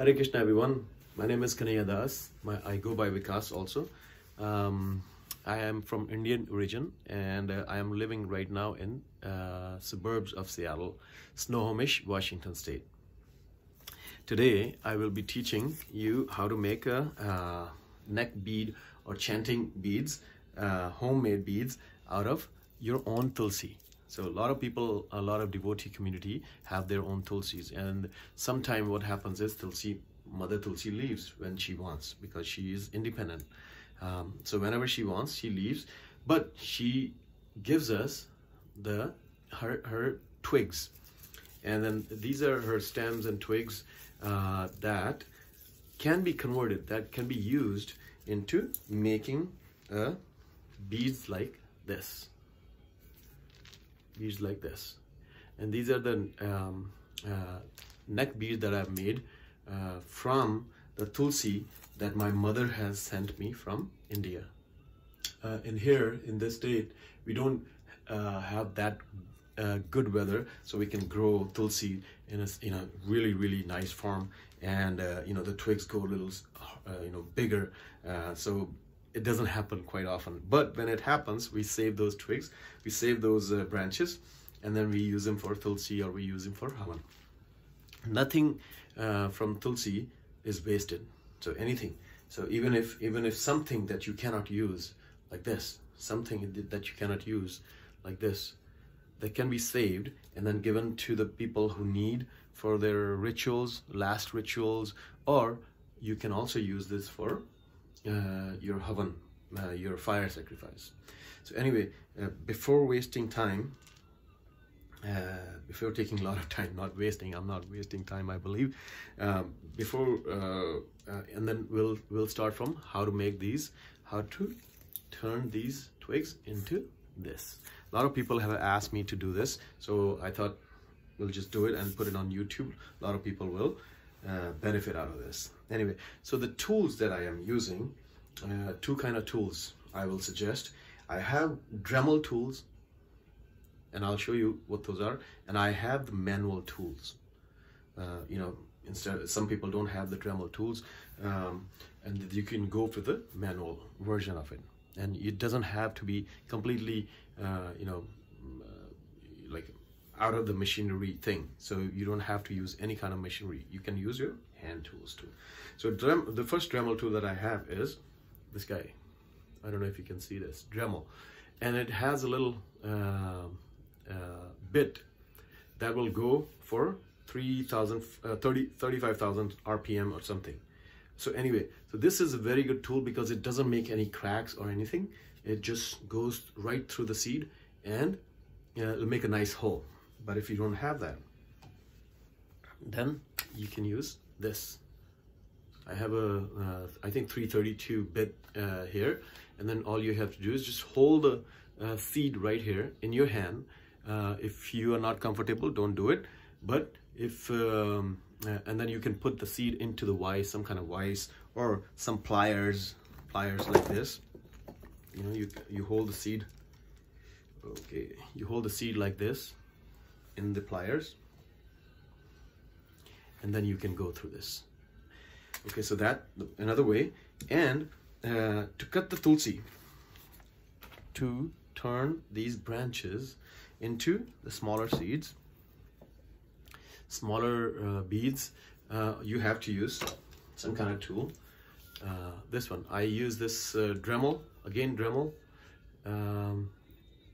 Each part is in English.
Hare Krishna, everyone. My name is Kanhaiya Das. My, I go by Vikas also. Um, I am from Indian origin and uh, I am living right now in uh, suburbs of Seattle, Snohomish, Washington State. Today, I will be teaching you how to make a uh, neck bead or chanting beads, uh, homemade beads out of your own tulsi. So a lot of people, a lot of devotee community have their own tulsis and sometime what happens is tulsi, mother tulsi leaves when she wants because she is independent. Um, so whenever she wants, she leaves, but she gives us the her, her twigs. And then these are her stems and twigs uh, that can be converted, that can be used into making uh, beads like this beads like this. And these are the um, uh, neck beads that I've made uh, from the tulsi that my mother has sent me from India. Uh, in here in this state we don't uh, have that uh, good weather so we can grow tulsi in a, in a really really nice form. And uh, you know the twigs go a little you know bigger. So it doesn't happen quite often. But when it happens we save those twigs we save those uh, branches and then we use them for tulsi or we use them for havan. Nothing uh, from tulsi is wasted. So anything. So even if even if something that you cannot use like this something that you cannot use like this that can be saved and then given to the people who need for their rituals last rituals or you can also use this for uh, your havan, uh, your fire sacrifice. So anyway, uh, before wasting time, uh, before taking a lot of time, not wasting, I'm not wasting time, I believe. Um, before, uh, uh, and then we'll we'll start from how to make these, how to turn these twigs into this. A lot of people have asked me to do this, so I thought we'll just do it and put it on YouTube. A lot of people will benefit out of this. Anyway, so the tools that I am using, uh, two kind of tools I will suggest. I have Dremel tools, and I'll show you what those are. And I have the manual tools. Uh, you know, instead some people don't have the Dremel tools, um, and you can go for the manual version of it. And it doesn't have to be completely, uh, you know, like out of the machinery thing. So you don't have to use any kind of machinery. You can use your hand tools too. So Drem the first Dremel tool that I have is this guy. I don't know if you can see this, Dremel. And it has a little uh, uh, bit that will go for 3,000, uh, 30, 35,000 RPM or something. So anyway, so this is a very good tool because it doesn't make any cracks or anything. It just goes right through the seed and uh, it'll make a nice hole. But if you don't have that, then you can use this. I have a, uh, I think 332 bit uh, here. And then all you have to do is just hold the uh, seed right here in your hand. Uh, if you are not comfortable, don't do it. But if, um, uh, and then you can put the seed into the vise, some kind of vise or some pliers, pliers like this. You know, you, you hold the seed, okay, you hold the seed like this in the pliers and then you can go through this. Okay so that another way. And uh, to cut the tulsi to turn these branches into the smaller seeds smaller uh, beads uh, you have to use some kind of tool. Uh, this one. I use this uh, Dremel again Dremel. Um,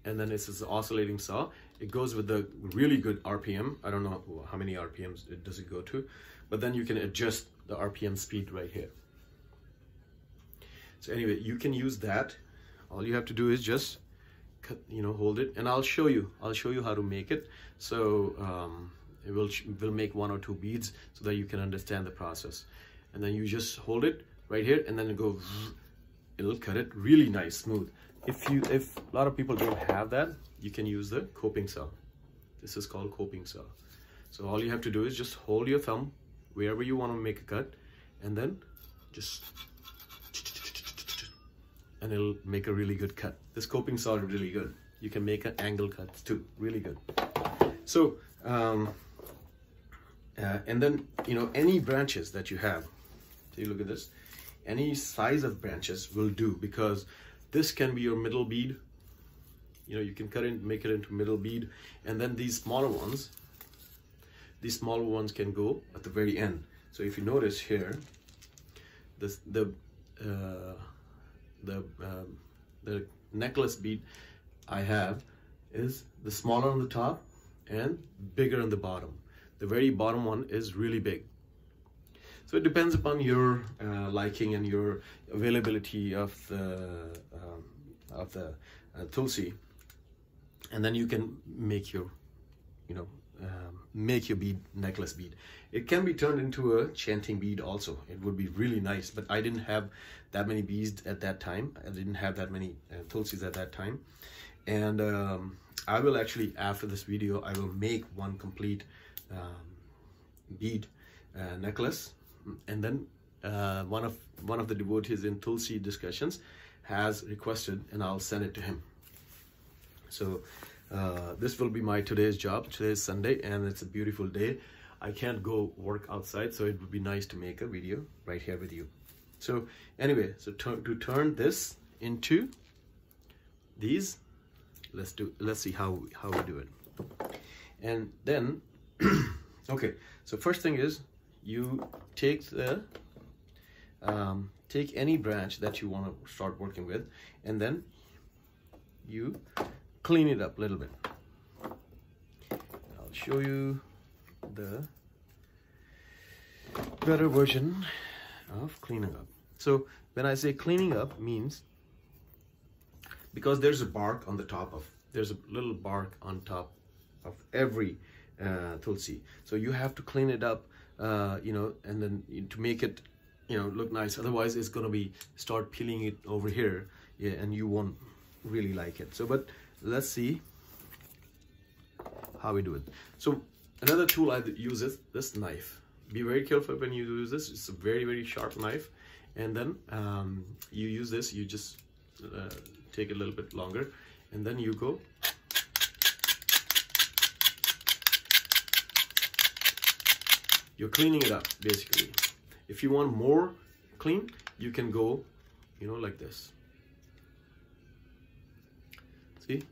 and then this is oscillating saw it goes with the really good RPM. I don't know how many RPMs it does it go to, but then you can adjust the RPM speed right here. So anyway, you can use that. All you have to do is just cut, you know, hold it, and I'll show you. I'll show you how to make it. So um, it will will make one or two beads so that you can understand the process. And then you just hold it right here, and then it go. It'll cut it really nice, smooth. If you if a lot of people don't have that, you can use the coping saw. This is called coping saw. So all you have to do is just hold your thumb wherever you want to make a cut and then just and it'll make a really good cut. This coping saw is really good. You can make an angle cut too, really good. So um, uh, and then you know any branches that you have so you look at this any size of branches will do because this can be your middle bead. You know you can cut it make it into middle bead. And then these smaller ones these smaller ones can go at the very end. So if you notice here this the uh, the um, the necklace bead I have is the smaller on the top and bigger on the bottom. The very bottom one is really big so it depends upon your uh, liking and your availability of the um, of the uh, tulsi. And then you can make your you know um, make your bead necklace bead. It can be turned into a chanting bead also. It would be really nice but i didn't have that many beads at that time. I didn't have that many uh, tulsis at that time. And um, i will actually after this video i will make one complete um, bead uh, necklace and then uh, one of one of the devotees in tulsi discussions has requested and i'll send it to him. So uh, this will be my today's job. Today's sunday and it's a beautiful day. I can't go work outside so it would be nice to make a video right here with you. So anyway so to, to turn this into these let's do let's see how how we do it. And then okay so first thing is you take the um, take any branch that you want to start working with and then you clean it up a little bit. I'll show you the better version of cleaning up. So when I say cleaning up means because there's a bark on the top of, there's a little bark on top of every uh, tulsi. So you have to clean it up, uh, you know, and then to make it, you know, look nice. Otherwise it's to be, start peeling it over here. Yeah, and you won't really like it. So, but let's see how we do it so another tool i use is this knife be very careful when you use this it's a very very sharp knife and then um, you use this you just uh, take a little bit longer and then you go you're cleaning it up basically if you want more clean you can go you know like this See?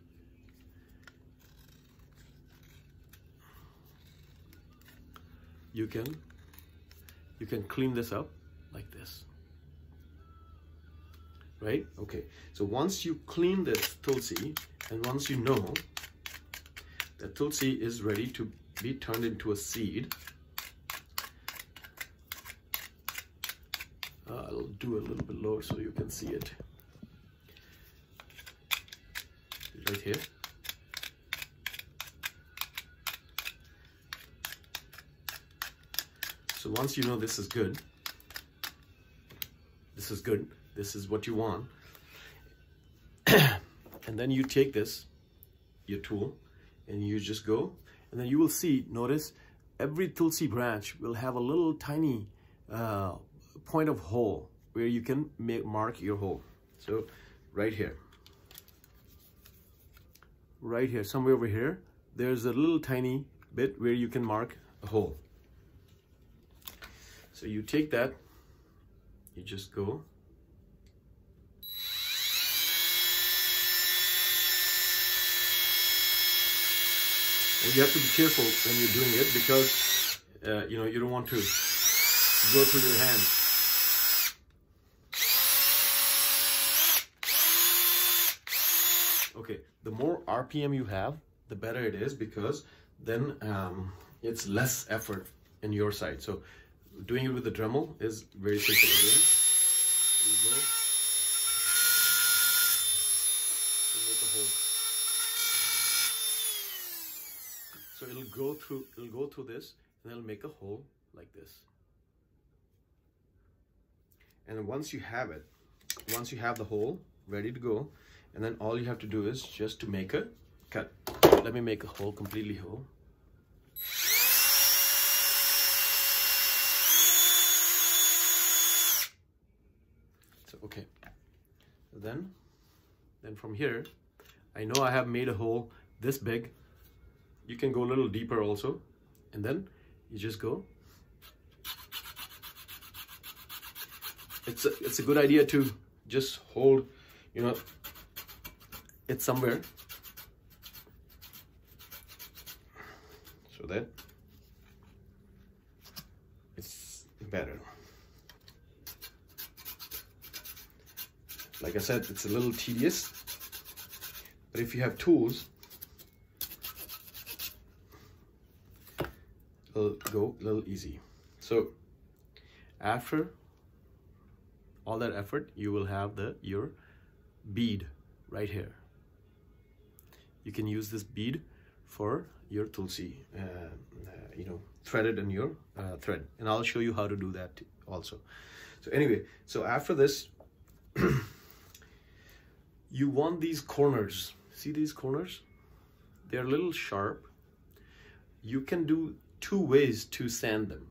You can you can clean this up like this. Right? Okay. So once you clean this tulsi and once you know that tulsi is ready to be turned into a seed, I'll do a little bit lower so you can see it. right here. So once you know this is good, this is good, this is what you want, and then you take this, your tool, and you just go, and then you will see, notice, every Tulsi branch will have a little tiny uh, point of hole where you can make mark your hole. So right here right here, somewhere over here, there's a little tiny bit where you can mark a hole. So you take that, you just go. And you have to be careful when you're doing it because, uh, you know, you don't want to go through your hands. okay the more rpm you have the better it is because then um, it's less effort in your side. So doing it with the dremel is very simple you go so it'll go through it'll go through this and it'll make a hole like this. And once you have it once you have the hole ready to go and then all you have to do is just to make a cut. Let me make a hole completely whole so okay. Then then from here I know I have made a hole this big. You can go a little deeper also. And then you just go. It's a, it's a good idea to just hold, you know, it somewhere so that it's better. Like I said, it's a little tedious, but if you have tools, it'll go a little easy. So after all that effort, you will have the your bead right here. You can use this bead for your tulsi, uh, uh, you know, threaded in your uh, thread. And I'll show you how to do that also. So anyway, so after this, you want these corners. See these corners? They're a little sharp. You can do two ways to sand them.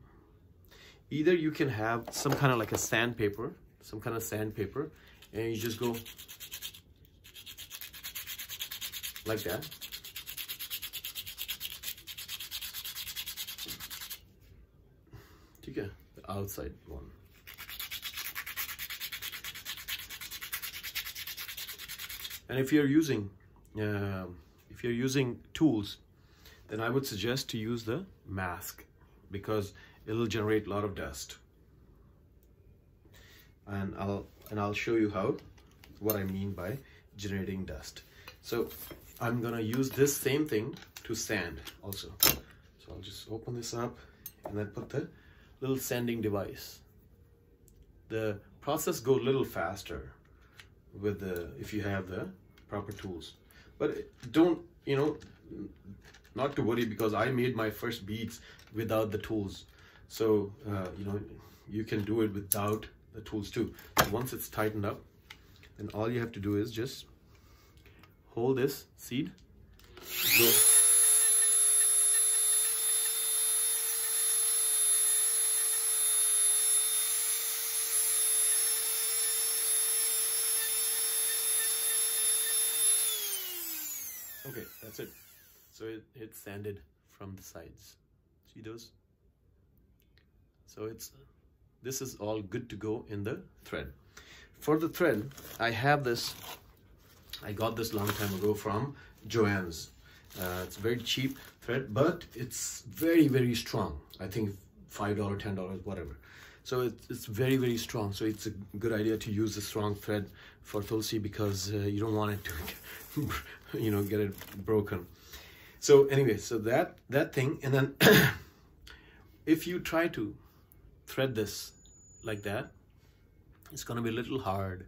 Either you can have some kind of like a sandpaper, some kind of sandpaper, and you just go like that. ठीक है the outside one and if you're using uh, if you're using tools then I would suggest to use the mask because it'll generate a lot of dust and I'll and I'll show you how what I mean by generating dust so I'm gonna use this same thing to sand also. So I'll just open this up and then put the little sanding device. The process go a little faster with the if you have the proper tools. But don't you know not to worry because I made my first beads without the tools. So uh, you know you can do it without the tools too. So once it's tightened up then all you have to do is just hold this seed go Okay, that's it. So it, it's sanded from the sides. See those? So it's, this is all good to go in the thread. For the thread, I have this, I got this long time ago from Joann's. Uh, it's very cheap thread, but it's very, very strong. I think $5, $10, whatever. So it's, it's very, very strong. So it's a good idea to use a strong thread for Tulsi because uh, you don't want it to, you know, get it broken. So anyway, so that, that thing, and then if you try to thread this like that, it's going to be a little hard.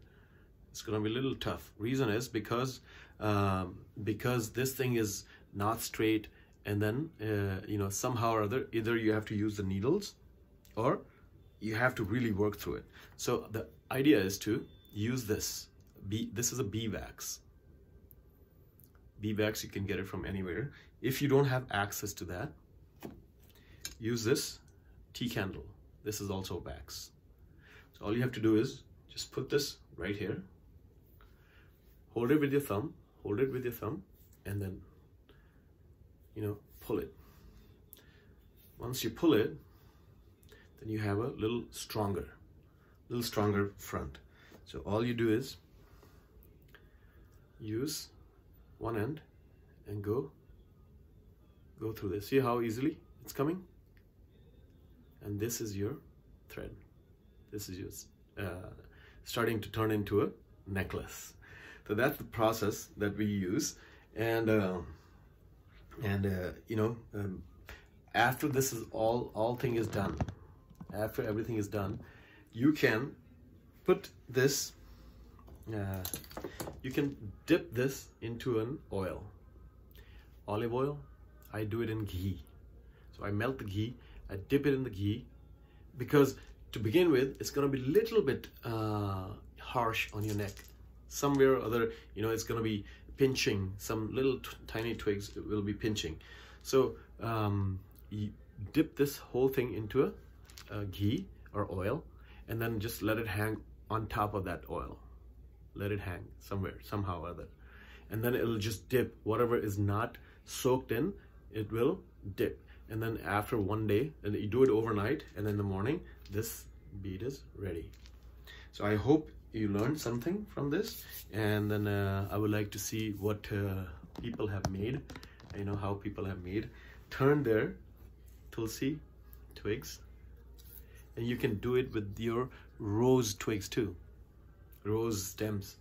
It's going to be a little tough. Reason is because, um, because this thing is not straight and then, uh, you know, somehow or other, either you have to use the needles or you have to really work through it. So the idea is to use this. Bee, this is a. Bee wax, you can get it from anywhere. If you don't have access to that, use this tea candle. This is also wax. So all you have to do is just put this right here. Hold it with your thumb, hold it with your thumb, and then, you know, pull it. Once you pull it, then you have a little stronger, little stronger front. So all you do is use one end and go, go through this. See how easily it's coming? And this is your thread. This is your, uh, starting to turn into a necklace. So that's the process that we use. And, uh, and uh, you know, um, after this is all, all thing is done, after everything is done, you can put this, uh, you can dip this into an oil. Olive oil, I do it in ghee. So I melt the ghee, I dip it in the ghee because to begin with, it's gonna be a little bit uh, harsh on your neck. Somewhere or other, you know, it's gonna be pinching, some little tiny twigs will be pinching. So um, you dip this whole thing into a uh, ghee or oil and then just let it hang on top of that oil. Let it hang somewhere, somehow or other. And then it'll just dip. Whatever is not soaked in, it will dip. and then after one day and you do it overnight and in the morning this bead is ready so i hope you learned something from this. And then uh, i would like to see what uh, people have made you know how people have made. Turn their tulsi twigs. And you can do it with your rose twigs too. Rose stems.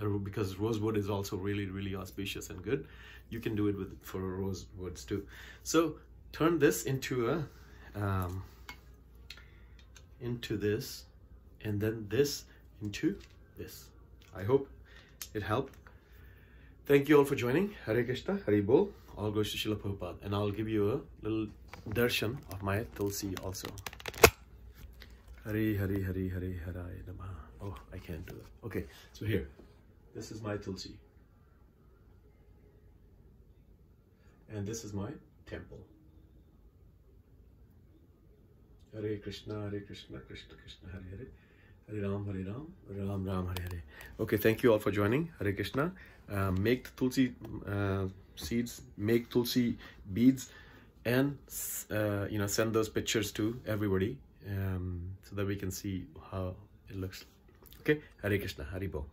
Uh, because rosewood is also really really auspicious and good. You can do it with for rosewoods too. So turn this into a um, into this and then this into this i hope it helped thank you all for joining hare krishna hari bol all goes to Srila Prabhupada and I'll give you a little darshan of my Tulsi also. Hari Hari Hari Hari Haray Namaha. Oh, I can't do it. Okay, so here, this is my Tulsi. And this is my temple. Hare Krishna, Hare Krishna, Krishna Krishna, Hare Hare. Hare Ram, Hare Ram, Ram Ram, Hare Hare. Okay, thank you all for joining. Hare Krishna. Uh, make the Tulsi uh, seeds, make Tulsi beads, and uh, you know send those pictures to everybody um, so that we can see how it looks. Okay, Hare Krishna, Hare Bo.